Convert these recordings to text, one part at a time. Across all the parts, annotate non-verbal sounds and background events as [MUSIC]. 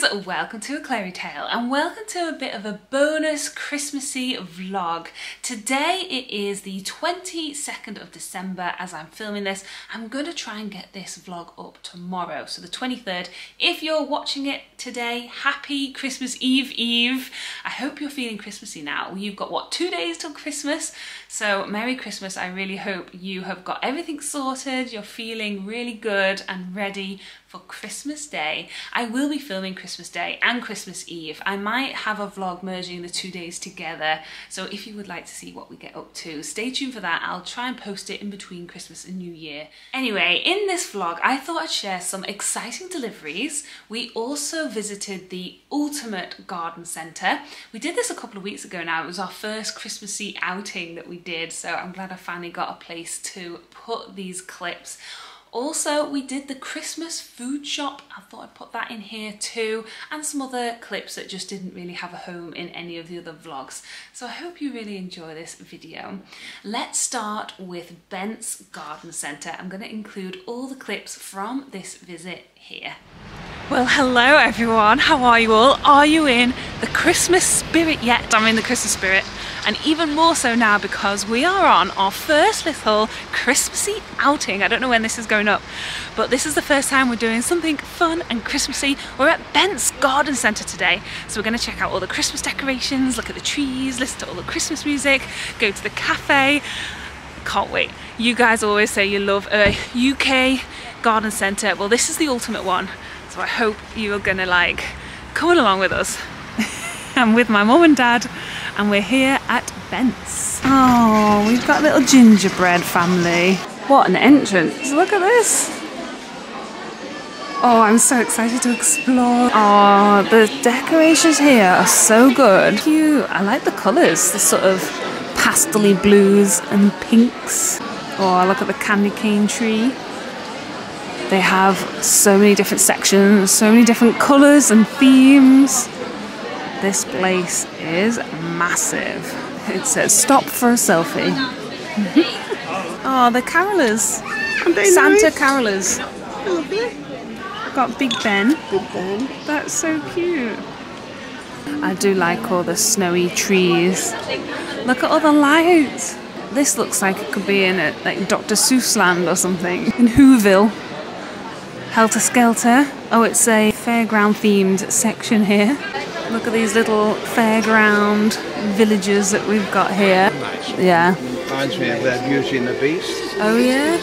guys, welcome to a Clairey Tale and welcome to a bit of a bonus Christmassy vlog. Today it is the 22nd of December as I'm filming this. I'm going to try and get this vlog up tomorrow, so the 23rd. If you're watching it today, happy Christmas Eve Eve. I hope you're feeling Christmassy now. You've got what, two days till Christmas? So Merry Christmas. I really hope you have got everything sorted, you're feeling really good and ready for Christmas Day. I will be filming Christmas Day and Christmas Eve. I might have a vlog merging the two days together. So if you would like to see what we get up to, stay tuned for that. I'll try and post it in between Christmas and New Year. Anyway, in this vlog, I thought I'd share some exciting deliveries. We also visited the Ultimate Garden Centre. We did this a couple of weeks ago now. It was our first Christmassy outing that we did. So I'm glad I finally got a place to put these clips also, we did the Christmas food shop. I thought I'd put that in here too, and some other clips that just didn't really have a home in any of the other vlogs. So I hope you really enjoy this video. Let's start with Bent's Garden Centre. I'm going to include all the clips from this visit here. Well, hello everyone. How are you all? Are you in the Christmas spirit yet? I'm in the Christmas spirit and even more so now because we are on our first little Christmassy outing. I don't know when this is going up, but this is the first time we're doing something fun and Christmassy. We're at Bent's Garden Centre today, so we're going to check out all the Christmas decorations, look at the trees, listen to all the Christmas music, go to the cafe. Can't wait. You guys always say you love a UK garden centre. Well, this is the ultimate one, so I hope you are going to like coming along with us. [LAUGHS] I'm with my mum and dad and we're here at Bent's. Oh, we've got a little gingerbread family. What an entrance. Look at this. Oh, I'm so excited to explore. Oh, the decorations here are so good. Cute. I like the colours, the sort of pastely blues and pinks. Oh, look at the candy cane tree. They have so many different sections, so many different colours and themes. This place is massive. It says stop for a selfie. oh, the carolers. Santa nice? carolers. Got Big Ben. Big Ben. That's so cute. I do like all the snowy trees. Look at all the lights. This looks like it could be in a, like Dr. Seuss land or something. In Whoville. Helter Skelter. Oh, it's a fairground themed section here. Look at these little fairground villages that we've got here. Yeah. Reminds me of Beauty and the Beast. Oh yeah.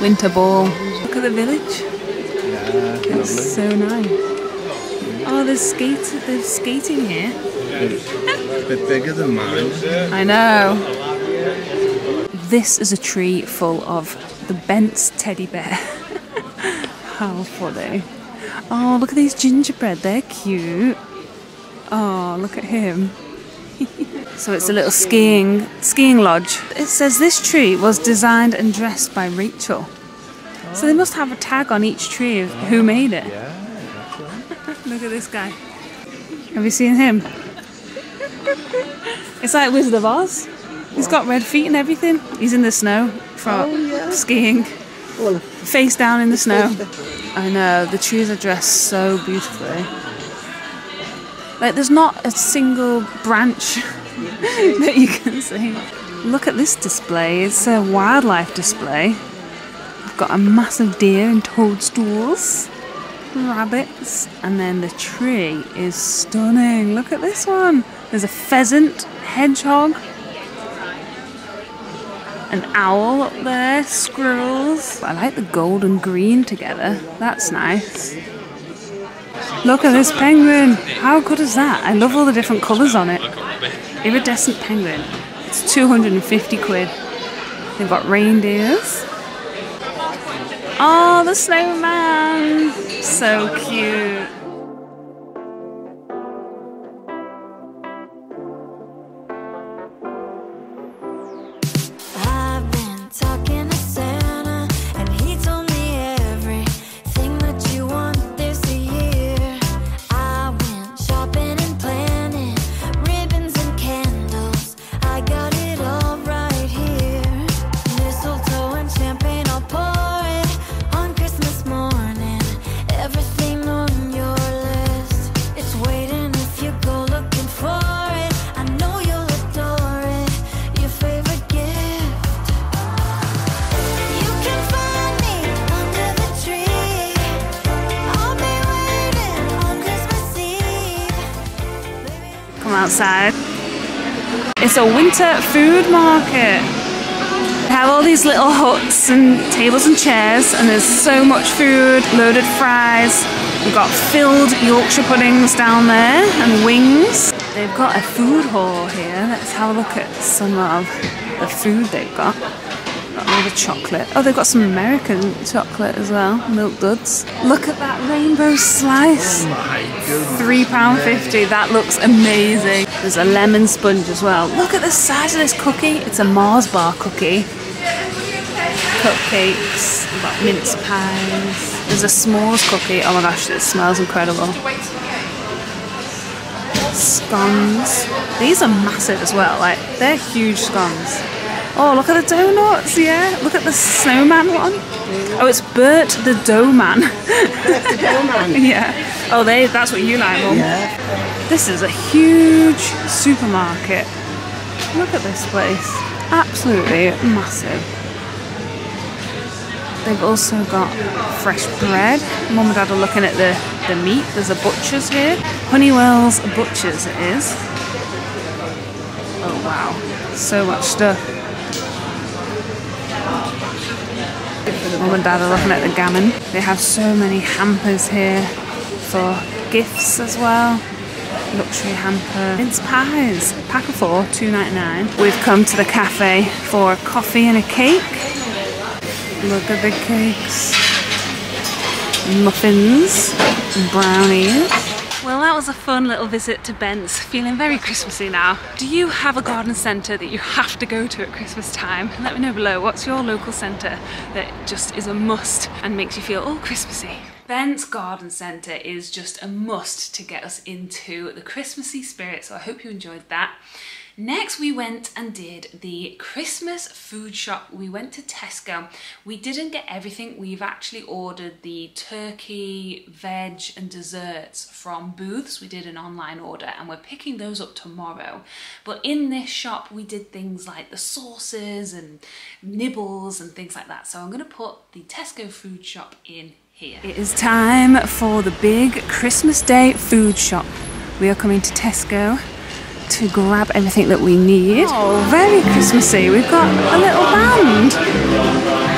Winter Ball. Look at the village. Yeah, It's so nice. Oh, there's skate. There's skating here. A bit bigger than mine. I know. This is a tree full of the Bent's teddy bear. [LAUGHS] How funny. Oh, look at these gingerbread. They're cute. Oh, look at him. [LAUGHS] so it's a little skiing skiing lodge. It says this tree was designed and dressed by Rachel. So they must have a tag on each tree of who made it. Yeah. [LAUGHS] Look at this guy. Have you seen him? [LAUGHS] It's like Wizard of Oz. He's got red feet and everything. He's in the snow for Oh, yeah. skiing, Well, face down in the snow. I know, the trees are dressed so beautifully. Like, there's not a single branch [LAUGHS] that you can see. Look at this display, it's a wildlife display. We've got a massive deer and toadstools, rabbits, and then the tree is stunning. Look at this one. There's a pheasant, hedgehog, an owl up there, squirrels. I like the gold and green together. That's nice. Look at this penguin. How good is that? I love all the different colours on it. Iridescent penguin. It's 250 quid. They've got reindeers. Oh, the snowman. So cute. Outside. It's a winter food market. They have all these little huts and tables and chairs, and there's so much food, loaded fries. We've got filled Yorkshire puddings down there and wings. They've got a food hall here. Let's have a look at some of the food they've got. Got all the chocolate. Oh, they've got some American chocolate as well. Milk duds. Look at that rainbow slice. Oh Three pound fifty. That looks amazing. There's a lemon sponge as well. Look at the size of this cookie. It's a Mars bar cookie. Cupcakes. Got mince pies. There's a s'mores cookie. Oh my gosh, it smells incredible. Scones. These are massive as well. Like they're huge scones. Oh, look at the donuts. Yeah, look at the snowman one. Oh, it's Bert the Dough Man. [LAUGHS] yeah. Oh, they. That's what you like, Mum. This is a huge supermarket. Look at this place. Absolutely massive. They've also got fresh bread. Mum and Dad are looking at the, the meat. There's a butcher's here. Honeywell's Butcher's it is. Oh wow. So much stuff. Mum and Dad are looking at the gammon. They have so many hampers here for gifts as well. Luxury hamper. Mince pies. Pack of four, two ninety nine. We've come to the cafe for a coffee and a cake. Look at the cakes. Muffins. Brownies. Well, that was a fun little visit to Bent's. Feeling very Christmassy now. Do you have a garden centre that you have to go to at Christmas time? Let me know below. What's your local centre that just is a must and makes you feel all Christmassy? Bent's Garden Centre is just a must to get us into the Christmassy spirit, so I hope you enjoyed that. Next, we went and did the Christmas food shop. We went to Tesco. We didn't get everything. We've actually ordered the turkey, veg, and desserts from Booths. We did an online order and we're picking those up tomorrow. But in this shop, we did things like the sauces and nibbles and things like that. So I'm going to put the Tesco food shop in here. It is time for the big Christmas Day food shop. We are coming to Tesco to grab everything that we need. Oh. oh, very Christmassy. We've got a little band.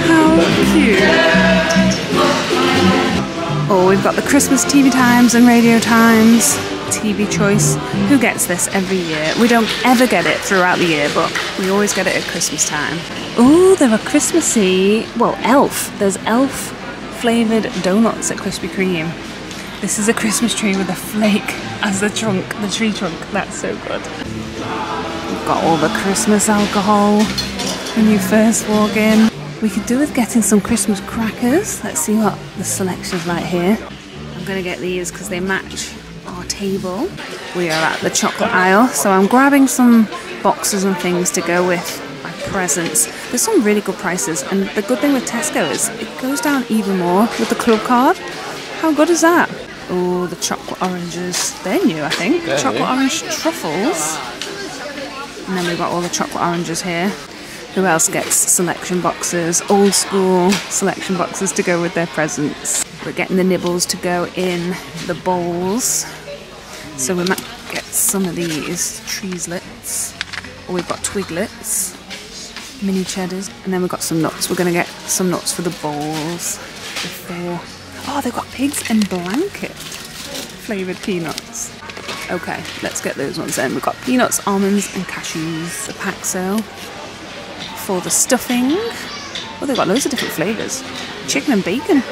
How cute. Oh, we've got the Christmas TV Times and Radio Times. TV choice. Who gets this every year? We don't ever get it throughout the year, but we always get it at Christmas time. Oh, there are Christmassy, well, elf. There's elf flavoured donuts at Krispy Kreme. This is a Christmas tree with a flake as the trunk, the tree trunk. That's so good. We've got all the Christmas alcohol when you first walk in. We could do with getting some Christmas crackers. Let's see what the selection's like here. I'm gonna get these because they match our table. We are at the chocolate aisle, so I'm grabbing some boxes and things to go with my presents. There's some really good prices, and the good thing with Tesco is it goes down even more with the club card. How good is that? Oh, the chocolate oranges. They're new, I think. chocolate orange truffles. And then we've got all the chocolate oranges here. Who else gets selection boxes? Old school selection boxes to go with their presents. We're getting the nibbles to go in the bowls. So we might get some of these treeslets. Or we've got twiglets, mini cheddars, and then we've got some nuts. We're gonna get some nuts for the bowls before. Oh, they've got pigs and blanket flavoured peanuts. Okay, let's get those ones then. We've got peanuts, almonds, and cashews. The Paxo for the stuffing. Oh, they've got loads of different flavours. Chicken and bacon.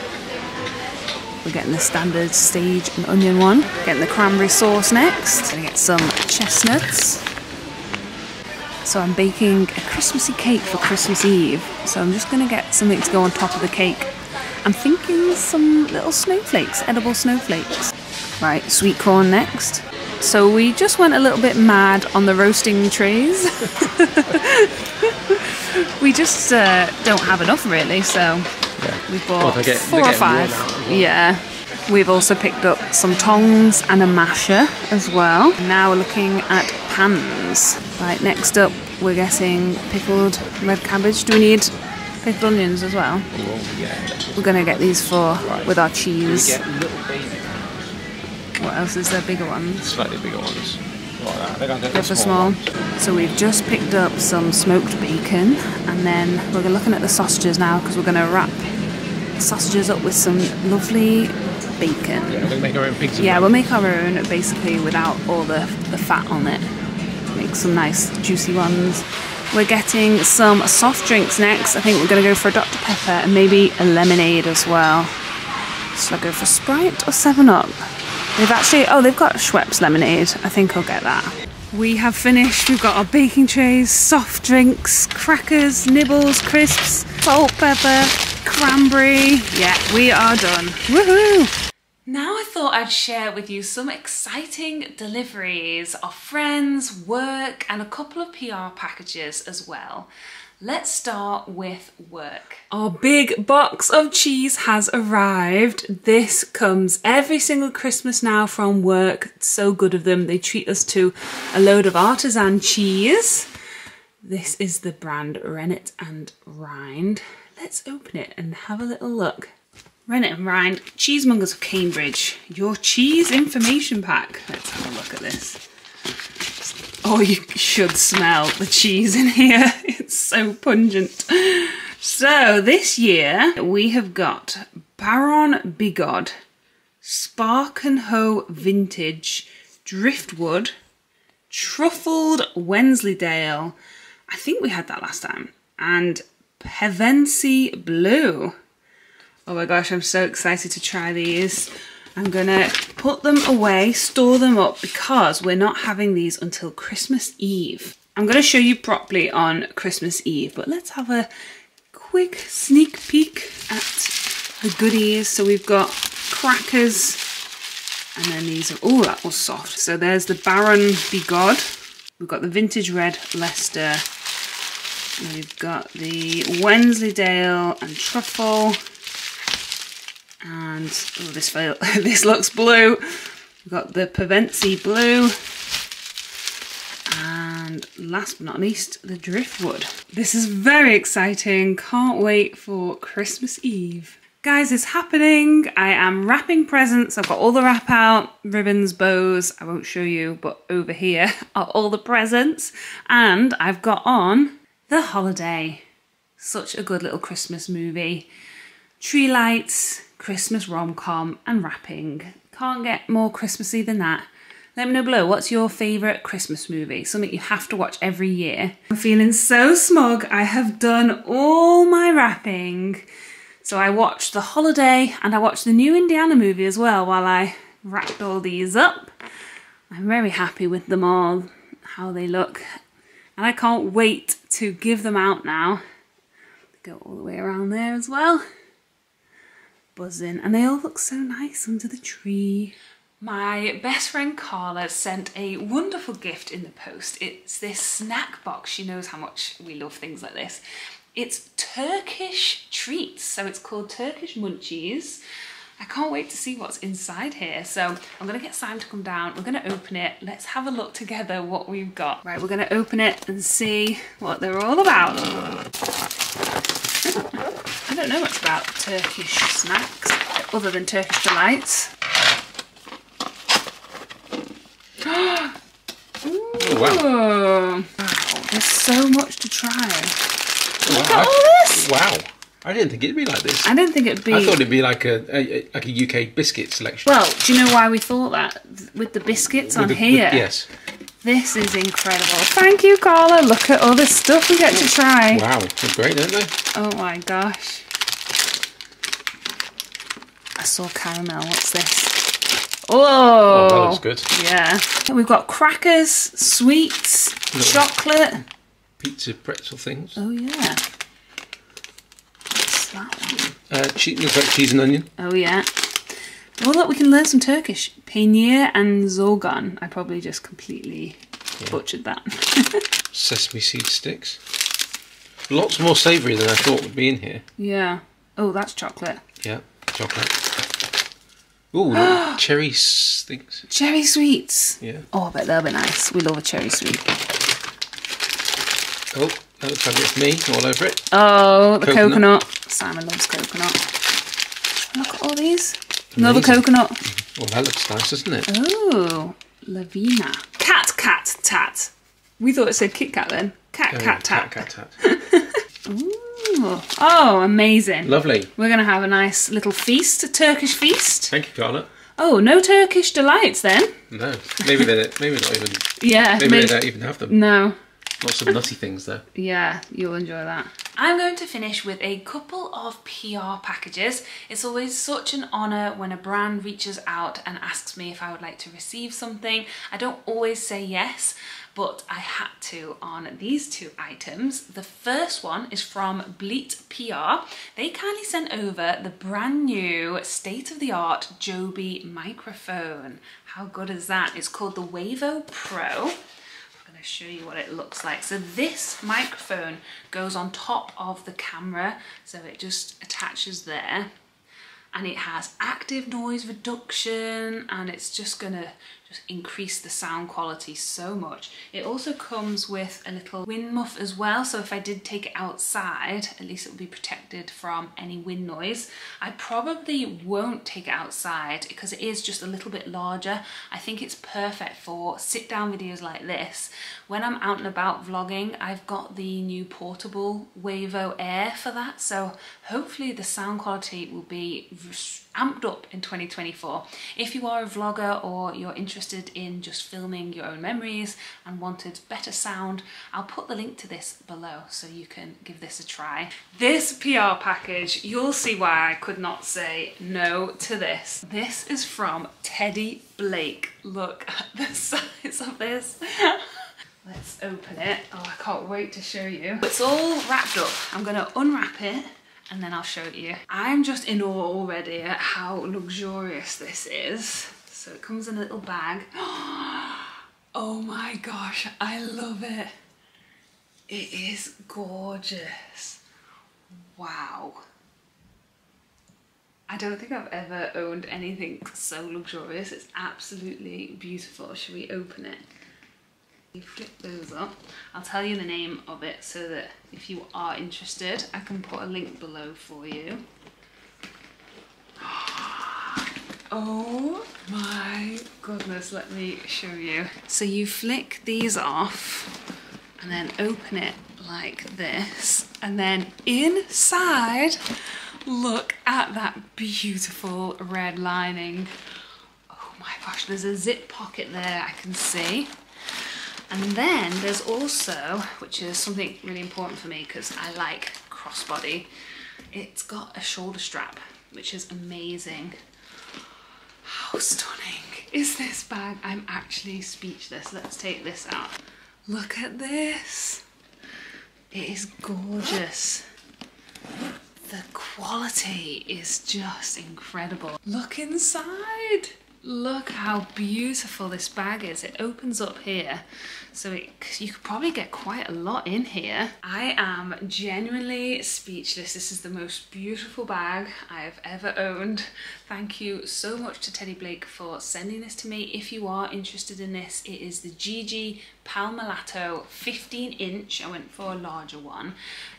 We're getting the standard sage and onion one. Getting the cranberry sauce next. Gonna get some chestnuts. So I'm baking a Christmassy cake for Christmas Eve. So I'm just gonna get something to go on top of the cake. I'm thinking some little snowflakes, edible snowflakes. Right, sweet corn next. So we just went a little bit mad on the roasting trays. [LAUGHS] we just uh, don't have enough really, so we bought getting- four or five. well. Yeah. We've also picked up some tongs and a masher as well. Now we're looking at pans. Right, next up we're getting pickled red cabbage. Do we need pickled onions as well? Well. We're gonna get these for with our cheese. What else is there? Bigger ones. slightly bigger ones. Like. They're Go for small. So we've just picked up some smoked bacon, and then we're looking at the sausages now because we're going to wrap sausages up with some lovely bacon. Yeah, to make our own pigs. Yeah, we'll make our own basically without all the, the fat on it. Make some nice juicy ones. We're getting some soft drinks next. I think we're going to go for a Dr. Pepper and maybe a lemonade as well. Shall I go for Sprite or 7 Up? They've actually, oh, they've got Schweppes lemonade. I think I'll get that. We have finished. We've got our baking trays, soft drinks, crackers, nibbles, crisps, salt, pepper, cranberry. Yeah, we are done. Woohoo! Now I thought I'd share with you some exciting deliveries of friends, work, and a couple of PR packages as well. Let's start with work. Our big box of cheese has arrived. This comes every single Christmas now from work. It's so good of them. They treat us to a load of artisan cheese. This is the brand Rennet and Rind. Let's open it and have a little look. Rennet and Rind, Cheesemongers of Cambridge, your cheese information pack. Let's have a look at this. Oh, you should smell the cheese in here. [LAUGHS] It's so pungent. So this year we have got Baron Bigod, Sparkenhoe Vintage, Driftwood, Truffled Wensleydale. I think we had that last time. And Pevensey Blue. Oh my gosh, I'm so excited to try these. I'm gonna put them away, store them up because we're not having these until Christmas Eve. I'm gonna show you properly on Christmas Eve, but let's have a quick sneak peek at the goodies. So we've got crackers, and then these are, oh, that was soft. So there's the Baron Bigod. We've got the Vintage Red Leicester. We've got the Wensleydale and Truffle. And oh, this [LAUGHS] this looks blue. We've got the Pevensey Blue. And last but not least, the Driftwood. This is very exciting. Can't wait for Christmas Eve. Guys, it's happening. I am wrapping presents. I've got all the wrap out, ribbons, bows. I won't show you, but over here [LAUGHS] are all the presents. And I've got on The Holiday. Such a good little Christmas movie. Tree lights, Christmas rom-com and wrapping. Can't get more Christmassy than that. Let me know below, what's your favourite Christmas movie? Something you have to watch every year. I'm feeling so smug. I have done all my wrapping. So I watched The Holiday and I watched the new Indiana movie as well while I wrapped all these up. I'm very happy with them all, how they look. And I can't wait to give them out now. Go all the way around there as well buzzing and they all look so nice under the tree. My best friend Karla sent a wonderful gift in the post. It's this snack box. She knows how much we love things like this. It's Turkish treats, so it's called Turkish Munchies. I can't wait to see what's inside here. So I'm gonna get Simon to come down. We're gonna open it. Let's have a look together what we've got. Right, we're gonna open it and see what they're all about. I don't know much about Turkish snacks other than Turkish delights. [GASPS] Oh, wow. Wow, there's so much to try. wow. Look at all this. Wow. I didn't think it'd be like this. I didn't think it'd be. I thought it'd be like a, a, like a UK biscuit selection. Well, do you know why we thought that? With the biscuits on the- here. with- yes. This is incredible. Thank you, Karla. Look at all the stuff we get to try. Wow. They're great, aren't they? Oh my gosh. I saw caramel. What's this? Oh, Oh, that looks good. Yeah. We've got crackers, sweets, chocolate. Pizza pretzel things. Oh yeah. What's that one? Uh, cheese, looks like cheese and onion. Oh yeah. Oh look, we can learn some Turkish. Peynir and Zogan. I probably just completely butchered that. [LAUGHS] Sesame seed sticks. Lots more savoury than I thought would be in here. yeah. Oh, that's chocolate. Yeah, chocolate. Ooh, [GASPS] cherry things. Cherry sweets. Yeah. Oh, I bet they'll be nice. We love a cherry sweet. Oh, that looks like it's me all over it. Oh, the Coconut. coconut. Simon loves coconut. Look at all these. Another coconut. Well, that looks nice, doesn't it? Oh, Lavina. Cat, cat, tat. We thought it said Kit Kat then. Cat, Oh, cat, tat. cat, cat, tat. [LAUGHS] Ooh. Oh, amazing. Lovely. We're going to have a nice little feast, a Turkish feast. Thank you, Karla. Oh, no Turkish delights then. No, maybe they maybe not even [LAUGHS] Yeah. maybe may- they don't even have them. No. Lots of nutty things there. Yeah, you'll enjoy that. I'm going to finish with a couple of PR packages. It's always such an honour when a brand reaches out and asks me if I would like to receive something. I don't always say yes, but I had to on these two items. The first one is from Bleat PR. They kindly sent over the brand new state-of-the-art Joby microphone. How good is that? It's called the Wavo Pro. Going to show you what it looks like. So this microphone goes on top of the camera, so it just attaches there. And it has active noise reduction and it's just going to just increase the sound quality so much. It also comes with a little wind muff as well, so if I did take it outside, at least it would be protected from any wind noise. I probably won't take it outside because it is just a little bit larger. I think it's perfect for sit down videos like this. When I'm out and about vlogging, I've got the new portable Wavo Air for that, so hopefully the sound quality will be amped up in 2024. If you are a vlogger or you're interested in just filming your own memories and wanted better sound, I'll put the link to this below so you can give this a try. This PR package, you'll see why I could not say no to this. This is from Teddy Blake. Look at the [LAUGHS] size of this. Let's open it. Oh, I can't wait to show you. It's all wrapped up. I'm gonna unwrap it and then I'll show it you. I'm just in awe already at how luxurious this is. So it comes in a little bag. [GASPS] Oh my gosh, I love it. It is gorgeous. Wow. I don't think I've ever owned anything so luxurious. It's absolutely beautiful. Should we open it? You flip those up. I'll tell you the name of it so that if you are interested, I can put a link below for you. [GASPS] Oh my goodness, let me show you. So you flick these off and then open it like this. And then inside, look at that beautiful red lining. Oh my gosh, there's a zip pocket there I can see. And then there's also, which is something really important for me because I like crossbody, it's got a shoulder strap, which is amazing. How stunning is this bag? I'm actually speechless. Let's take this out. Look at this. It is gorgeous. The quality is just incredible. Look inside. Look how beautiful this bag is. It opens up here, so it, you could probably get quite a lot in here. I am genuinely speechless. This is the most beautiful bag I've ever owned. Thank you so much to Teddy Blake for sending this to me. If you are interested in this, it is the Gigi Palmellato 15 inch. I went for a larger one.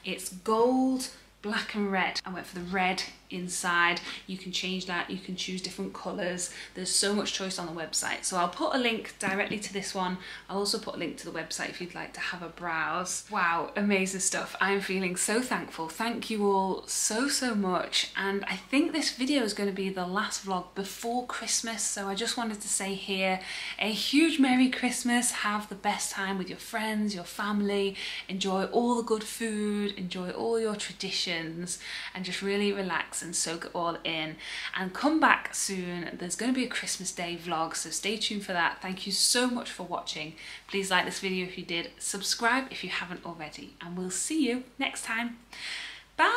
It's gold, black and red. I went for the red inside. You can change that, you can choose different colours. There's so much choice on the website. So I'll put a link directly to this one. I'll also put a link to the website if you'd like to have a browse. Wow, amazing stuff. I'm feeling so thankful. Thank you all so, so much. And I think this video is going to be the last vlog before Christmas. So I just wanted to say here a huge Merry Christmas. Have the best time with your friends, your family. Enjoy all the good food, enjoy all your traditions, and just really relax and soak it all in. And come back soon. There's going to be a Christmas Day vlog, so stay tuned for that. Thank you so much for watching. Please like this video if you did. Subscribe if you haven't already. And we'll see you next time. Bye!